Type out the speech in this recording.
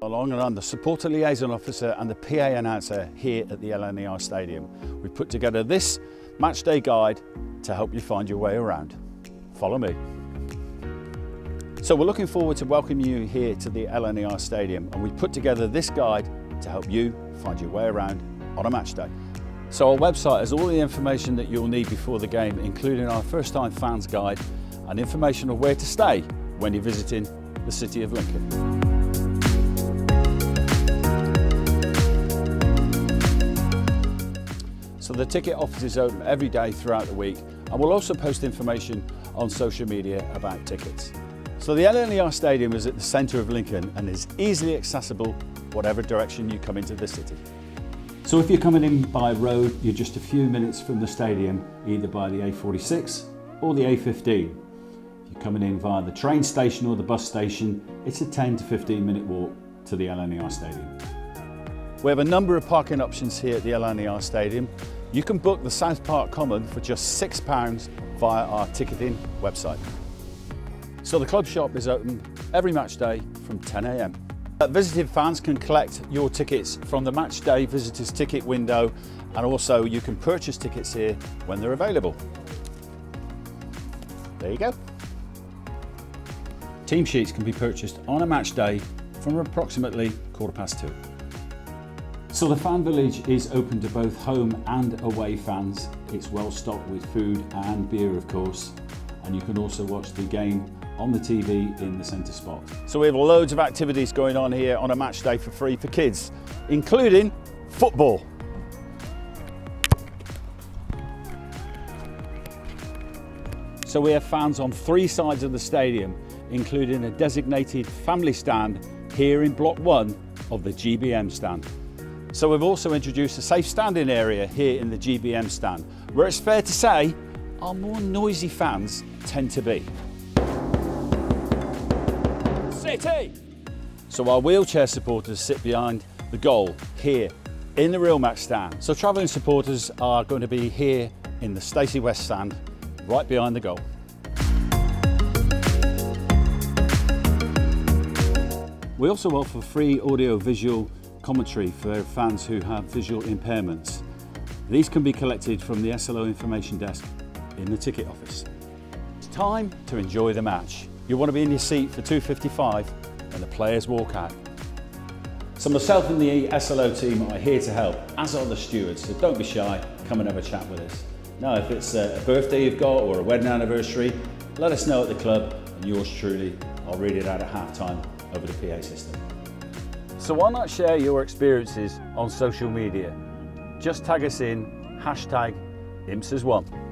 Along and I'm the supporter liaison officer and the PA announcer here at the LNER Stadium. We've put together this match day guide to help you find your way around. Follow me. So we're looking forward to welcoming you here to the LNER Stadium and we've put together this guide to help you find your way around on a match day. So our website has all the information that you'll need before the game, including our first time fans guide and information of where to stay when you're visiting the City of Lincoln. The ticket office is open every day throughout the week and we'll also post information on social media about tickets. So the LNER Stadium is at the centre of Lincoln and is easily accessible whatever direction you come into the city. So if you're coming in by road, you're just a few minutes from the stadium, either by the A46 or the A15. If you're coming in via the train station or the bus station, it's a 10 to 15 minute walk to the LNER Stadium. We have a number of parking options here at the LNER Stadium. You can book the South Park Common for just £6 via our ticketing website. So the club shop is open every match day from 10am. Uh, visited fans can collect your tickets from the match day visitors ticket window and also you can purchase tickets here when they're available. There you go. Team sheets can be purchased on a match day from approximately quarter past two. So the fan village is open to both home and away fans. It's well stocked with food and beer of course and you can also watch the game on the TV in the centre spot. So we have loads of activities going on here on a match day for free for kids, including football. So we have fans on three sides of the stadium, including a designated family stand here in block one of the GBM stand. So we've also introduced a safe standing area here in the GBM stand, where it's fair to say our more noisy fans tend to be. City! So our wheelchair supporters sit behind the goal here in the real match stand. So travelling supporters are going to be here in the Stacey West stand, right behind the goal. We also offer free audio-visual commentary for fans who have visual impairments. These can be collected from the SLO information desk in the ticket office. It's time to enjoy the match. You want to be in your seat for 2.55 when the players walk out. So myself and the SLO team are here to help, as are the stewards, so don't be shy, come and have a chat with us. Now if it's a birthday you've got or a wedding anniversary, let us know at the club and yours truly, I'll read it out at half time over the PA system. So why not share your experiences on social media? Just tag us in hashtag IMSAS1.